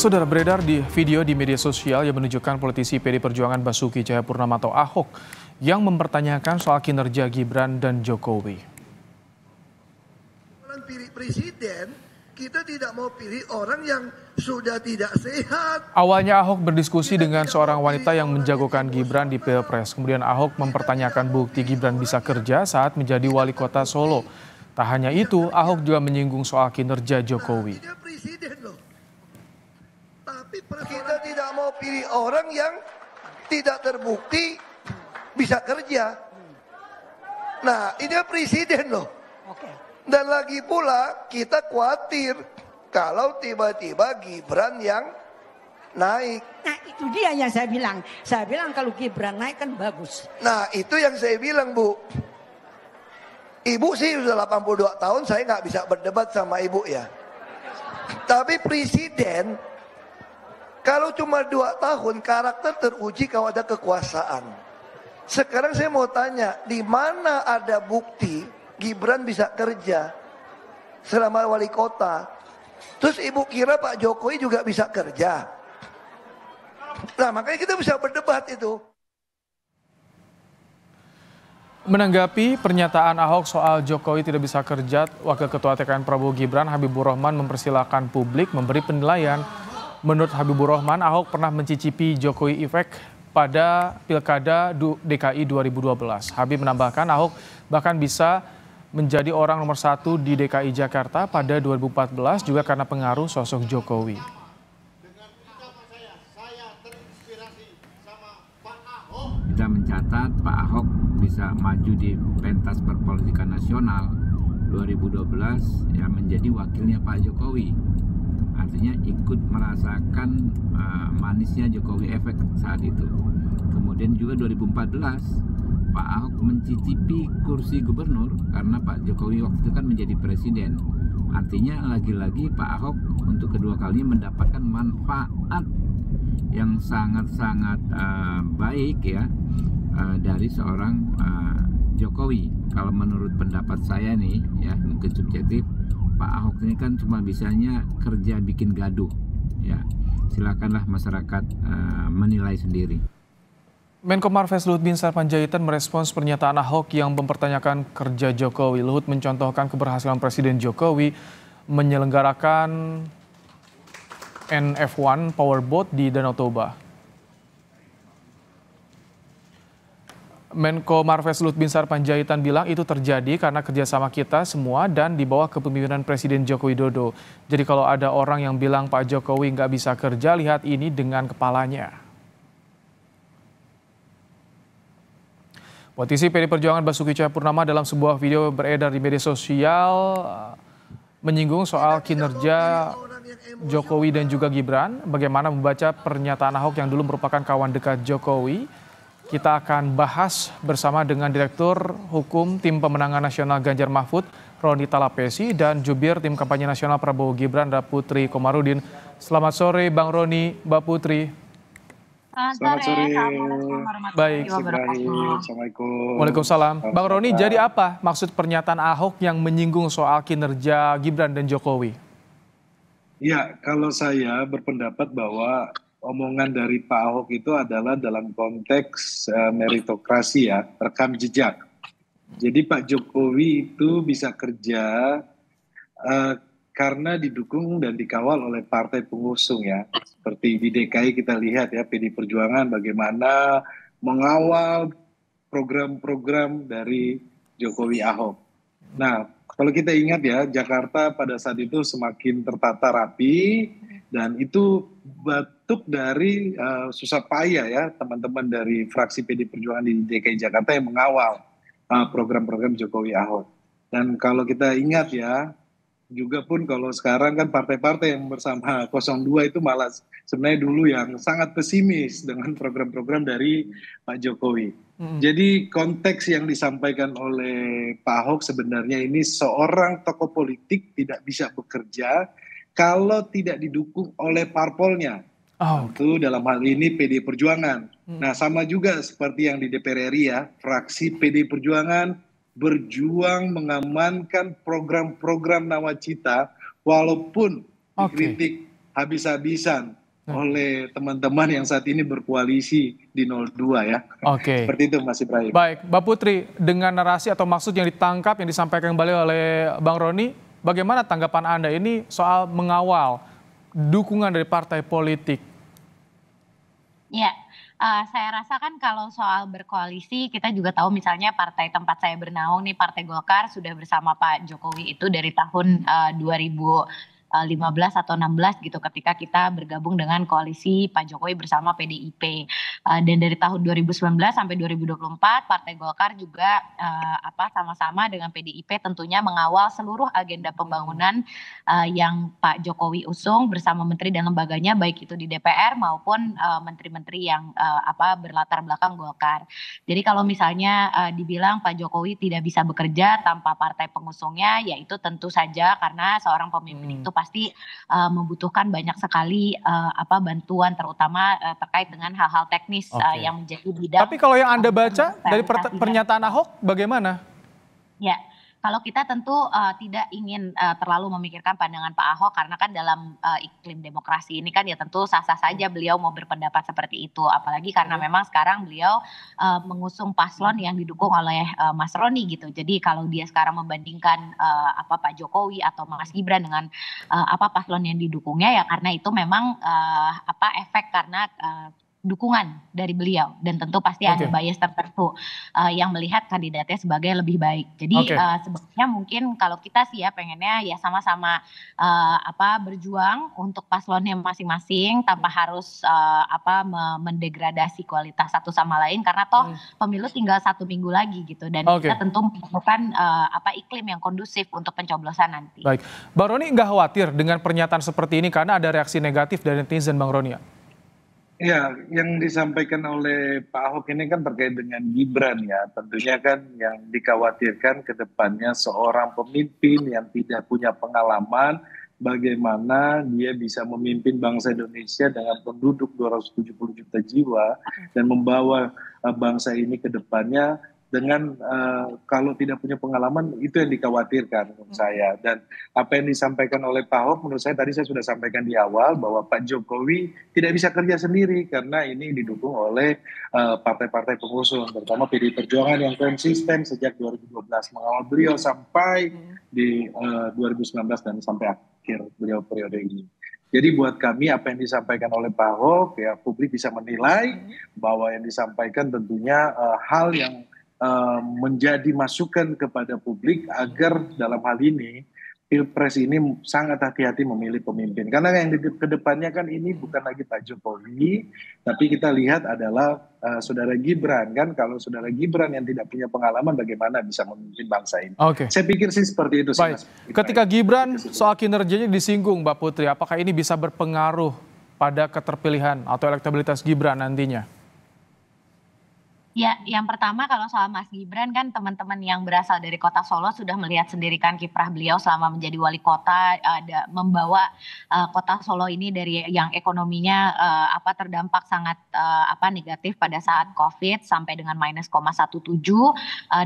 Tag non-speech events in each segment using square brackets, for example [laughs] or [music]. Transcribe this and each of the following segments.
Saudara beredar di video di media sosial yang menunjukkan politisi PD Perjuangan Basuki Cahayapurnama atau Ahok yang mempertanyakan soal kinerja Gibran dan Jokowi. Orang pilih presiden, kita tidak mau pilih orang yang sudah tidak sehat. Awalnya Ahok berdiskusi dengan seorang wanita yang menjagokan Gibran di Pilpres. Kemudian Ahok mempertanyakan bukti Gibran bisa kerja saat menjadi wali kota Solo. Tak hanya itu, Ahok juga menyinggung soal kinerja Jokowi. Dia presiden loh. Tapi kita tidak mau pilih orang yang tidak terbukti bisa kerja. Nah, ini presiden loh. Dan lagi pula kita khawatir kalau tiba-tiba Gibran yang naik. Nah itu dia yang saya bilang. Saya bilang kalau Gibran naik kan bagus. Nah itu yang saya bilang Bu. Ibu sih sudah 82 tahun saya nggak bisa berdebat sama ibu ya. Tapi presiden kalau cuma dua tahun karakter teruji kalau ada kekuasaan. Sekarang saya mau tanya, di mana ada bukti Gibran bisa kerja selama wali kota? Terus ibu kira Pak Jokowi juga bisa kerja? Nah makanya kita bisa berdebat itu. Menanggapi pernyataan Ahok soal Jokowi tidak bisa kerja, Wakil Ketua TKN Prabowo Gibran Habibur Rahman mempersilahkan publik memberi penilaian. Menurut Habibur Rahman, Ahok pernah mencicipi Jokowi efek pada Pilkada DKI 2012. Habib menambahkan Ahok bahkan bisa menjadi orang nomor satu di DKI Jakarta pada 2014 juga karena pengaruh sosok Jokowi. Kita mencatat Pak Ahok bisa maju di pentas perpolitikan nasional 2012 ya menjadi wakilnya Pak Jokowi. Artinya ikut merasakan uh, manisnya Jokowi efek saat itu. Kemudian juga 2014 Pak Ahok mencicipi kursi gubernur karena Pak Jokowi waktu itu kan menjadi presiden. Artinya lagi-lagi Pak Ahok untuk kedua kalinya mendapatkan manfaat yang sangat-sangat uh, baik ya uh, dari seorang uh, Jokowi. Kalau menurut pendapat saya nih ya mungkin subjektif Pak Ahok ini kan cuma bisanya kerja bikin gaduh ya. Silakanlah masyarakat uh, menilai sendiri. Menko Marves Luhut Bin Sarpanjaitan merespons pernyataan Ahok yang mempertanyakan kerja Jokowi. Luhut mencontohkan keberhasilan Presiden Jokowi menyelenggarakan NF1 Powerboat di Danau Toba. Menko Marves Lut Binsar Panjaitan bilang itu terjadi karena kerjasama kita semua dan di bawah kepemimpinan Presiden Joko Widodo. Jadi kalau ada orang yang bilang Pak Jokowi nggak bisa kerja, lihat ini dengan kepalanya. Politisi PD Perjuangan Basuki Cahayapurnama dalam sebuah video beredar di media sosial menyinggung soal kinerja Jokowi dan juga Gibran, bagaimana membaca pernyataan Ahok yang dulu merupakan kawan dekat Jokowi. Kita akan bahas bersama dengan Direktur Hukum Tim Pemenangan Nasional Ganjar Mahfud, Roni Talapesi, dan Jubir Tim Kampanye Nasional Prabowo Gibran, Putri Komarudin. Selamat sore Bang Roni, Mbak Putri. Selamat sore. Baik. Assalamualaikum. Waalaikumsalam. Bang Roni, jadi apa maksud pernyataan Ahok yang menyinggung soal kinerja Gibran dan Jokowi? Ya, kalau saya berpendapat bahwa omongan dari Pak Ahok itu adalah dalam konteks uh, meritokrasi ya, rekam jejak. Jadi Pak Jokowi itu bisa kerja uh, karena didukung dan dikawal oleh partai pengusung ya. Seperti di DKI kita lihat ya, PD Perjuangan bagaimana mengawal program-program dari Jokowi Ahok. Nah, kalau kita ingat ya, Jakarta pada saat itu semakin tertata rapi dan itu batuk dari uh, susah payah ya teman-teman dari fraksi PD Perjuangan di DKI Jakarta yang mengawal uh, program-program Jokowi Ahok. Dan kalau kita ingat ya, juga pun kalau sekarang kan partai-partai yang bersama 02 itu malah sebenarnya dulu yang sangat pesimis dengan program-program dari Pak Jokowi. Hmm. Jadi konteks yang disampaikan oleh Pak Ahok sebenarnya ini seorang tokoh politik tidak bisa bekerja kalau tidak didukung oleh parpolnya. Oh, Tentu dalam hal ini PD Perjuangan. Hmm. Nah sama juga seperti yang di DPR RI ya, fraksi PD Perjuangan berjuang mengamankan program-program nawacita walaupun okay. dikritik habis-habisan oleh teman-teman yang saat ini berkoalisi di 02 ya. Oke. [laughs] Seperti itu Mas Ibrahim. Baik, Mbak Putri, dengan narasi atau maksud yang ditangkap yang disampaikan kembali oleh Bang Roni, bagaimana tanggapan Anda ini soal mengawal dukungan dari partai politik? Ya, uh, saya rasa kan kalau soal berkoalisi kita juga tahu misalnya partai tempat saya bernaung nih Partai Golkar sudah bersama Pak Jokowi itu dari tahun uh, 2000 15 eh, atau 16 gitu ketika kita bergabung dengan koalisi Pak Jokowi bersama PDIP. Eh, dan dari tahun 2019 sampai 2024 Partai Golkar juga uh, apa sama-sama dengan PDIP tentunya mengawal seluruh agenda pembangunan uh, yang Pak Jokowi usung bersama menteri dan lembaganya baik itu di DPR maupun menteri-menteri yang uh, apa berlatar belakang Golkar. Jadi kalau misalnya uh, dibilang Pak Jokowi tidak bisa bekerja tanpa partai pengusungnya yaitu tentu saja karena seorang pemimpin hmm. itu pasti uh, membutuhkan banyak sekali uh, apa bantuan terutama uh, terkait dengan hal-hal teknis okay. uh, yang menjadi bidang. Tapi kalau yang Anda baca dari pernyataan Ahok bagaimana? Ya, kalau kita tentu uh, tidak ingin uh, terlalu memikirkan pandangan Pak Ahok karena kan dalam uh, iklim demokrasi ini kan ya tentu sah-sah saja beliau mau berpendapat seperti itu apalagi karena hmm. memang sekarang beliau uh, mengusung paslon yang didukung oleh uh, Mas Roni gitu. Jadi kalau dia sekarang membandingkan uh, apa Pak Jokowi atau Mas Gibran dengan uh, apa paslon yang didukungnya ya karena itu memang uh, apa efek karena uh, dukungan dari beliau dan tentu pasti okay. ada bias tertentu uh, yang melihat kandidatnya sebagai lebih baik. Jadi okay. uh, sebenarnya mungkin kalau kita sih ya pengennya ya sama-sama uh, apa berjuang untuk paslonnya masing-masing tanpa harus uh, apa mendegradasi kualitas satu sama lain karena toh hmm. pemilu tinggal satu minggu lagi gitu dan okay. kita tentu membutuhkan uh, apa iklim yang kondusif untuk pencoblosan nanti. Baik, Bang Roni nggak khawatir dengan pernyataan seperti ini karena ada reaksi negatif dari netizen Bang Roni ya? Ya, yang disampaikan oleh Pak Ahok ini kan terkait dengan Gibran ya. Tentunya kan yang dikhawatirkan ke depannya seorang pemimpin yang tidak punya pengalaman bagaimana dia bisa memimpin bangsa Indonesia dengan penduduk 270 juta jiwa dan membawa eh, bangsa ini ke depannya dengan uh, kalau tidak punya pengalaman itu yang dikhawatirkan menurut hmm. saya dan apa yang disampaikan oleh Pak Ahok menurut saya tadi saya sudah sampaikan di awal bahwa Pak Jokowi tidak bisa kerja sendiri karena ini didukung oleh eh, partai-partai pengusung terutama PD Perjuangan yang konsisten sejak 2012 mengawal beliau sampai hmm. di uh, eh, 2019 dan sampai akhir beliau periode ini. Jadi buat kami apa yang disampaikan oleh Pak Ahok ya publik bisa menilai hmm. bahwa yang disampaikan tentunya uh, hal yang Eh, menjadi masukan kepada publik agar dalam hal ini pilpres ini sangat hati-hati memilih pemimpin karena yang ke depannya kan ini bukan lagi Pak Jokowi tapi kita lihat adalah uh, saudara Gibran kan kalau saudara Gibran yang tidak punya pengalaman bagaimana bisa memimpin bangsa ini. Oke. Okay. Saya pikir sih seperti itu. Baik. Sih, Ketika Gibran soal kinerjanya disinggung Mbak Putri, apakah ini bisa berpengaruh pada keterpilihan atau elektabilitas Gibran nantinya? Ya, yang pertama kalau soal Mas Gibran kan teman-teman yang berasal dari kota Solo sudah melihat sendiri kan kiprah beliau selama menjadi wali kota ada membawa uh, kota Solo ini dari yang ekonominya uh, apa terdampak sangat uh, apa negatif pada saat Covid sampai dengan minus 0,17 uh,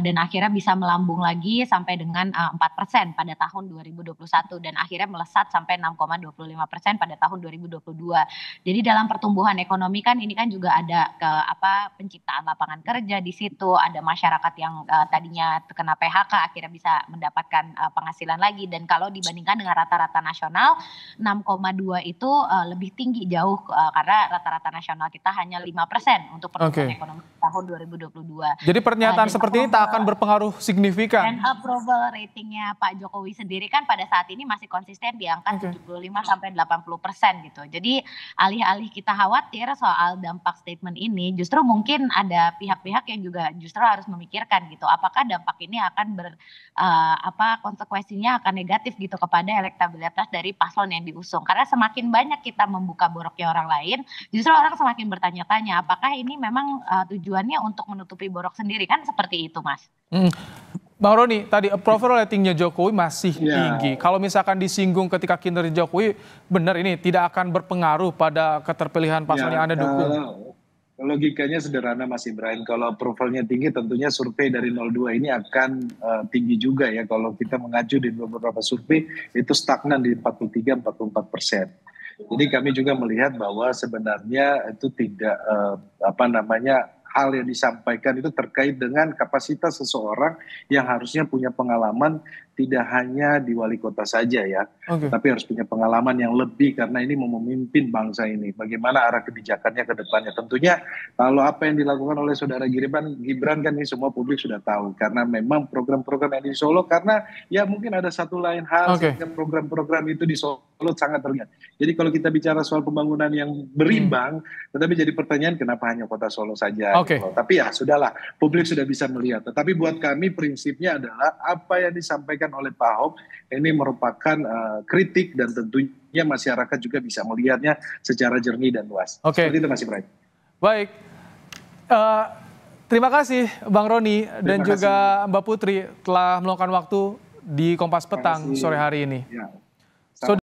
dan akhirnya bisa melambung lagi sampai dengan uh, 4% pada tahun 2021 dan akhirnya melesat sampai 6,25% pada tahun 2022. Jadi dalam pertumbuhan ekonomi kan ini kan juga ada ke apa penciptaan lapangan lapangan kerja di situ, ada masyarakat yang uh, tadinya terkena PHK akhirnya bisa mendapatkan uh, penghasilan lagi dan kalau dibandingkan dengan rata-rata nasional 6,2 itu uh, lebih tinggi jauh uh, karena rata-rata nasional kita hanya 5% untuk pertumbuhan okay. ekonomi tahun 2022. Jadi pernyataan uh, seperti ini tak akan berpengaruh signifikan. Dan approval ratingnya Pak Jokowi sendiri kan pada saat ini masih konsisten di angka okay. 75 sampai 80 persen gitu. Jadi alih-alih kita khawatir soal dampak statement ini, justru mungkin ada pihak-pihak yang juga justru harus memikirkan gitu apakah dampak ini akan ber uh, apa konsekuensinya akan negatif gitu kepada elektabilitas dari paslon yang diusung karena semakin banyak kita membuka boroknya orang lain justru orang semakin bertanya-tanya apakah ini memang uh, tujuannya untuk menutupi borok sendiri kan seperti itu mas. Hmm. Bang Roni, tadi approval ratingnya Jokowi masih yeah. tinggi. Kalau misalkan disinggung ketika kinerja Jokowi, benar ini tidak akan berpengaruh pada keterpilihan paslon yeah, yang Anda dukung. Kalau, Logikanya sederhana Mas Ibrahim, kalau approvalnya tinggi tentunya survei dari 02 ini akan uh, tinggi juga ya. Kalau kita mengacu di beberapa survei itu stagnan di 43-44 persen. Jadi kami juga melihat bahwa sebenarnya itu tidak eh, apa namanya hal yang disampaikan itu terkait dengan kapasitas seseorang yang harusnya punya pengalaman tidak hanya di wali kota saja ya, Oke. tapi harus punya pengalaman yang lebih karena ini mau memimpin bangsa ini. Bagaimana arah kebijakannya ke depannya? Tentunya kalau apa yang dilakukan oleh saudara Gibran, Gibran kan ini semua publik sudah tahu karena memang program-program yang di Solo karena ya mungkin ada satu lain hal sehingga program-program itu di Solo sangat terlihat. Jadi kalau kita bicara soal pembangunan yang berimbang, tetapi jadi pertanyaan kenapa hanya kota Solo saja? Oke. gitu. Tapi ya sudahlah, publik sudah bisa melihat. Tetapi buat kami prinsipnya adalah apa yang disampaikan oleh Pak Ahok ini merupakan eh, kritik dan tentunya masyarakat juga bisa melihatnya secara jernih dan luas. Oke. Seperti itu Mas Ibrahim. Baik. Eh, terima kasih Bang Roni dan Terima juga Mbak Putri telah meluangkan waktu di Kompas Petang kasih. sore hari ini. Ya.